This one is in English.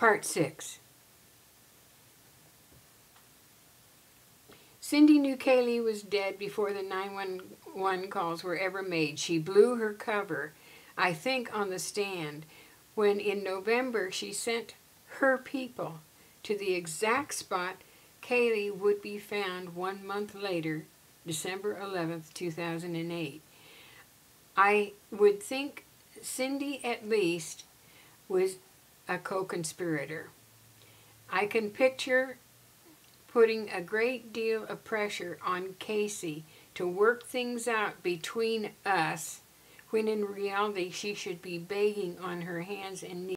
Part 6 Cindy knew Caylee was dead before the 911 calls were ever made. She blew her cover, I think, on the stand when in November she sent her people to the exact spot Caylee would be found one month later, December 11th, 2008. I would think Cindy, at least, was a co conspirator. I can picture putting a great deal of pressure on Casey to work things out between us when in reality she should be begging on her hands and knees.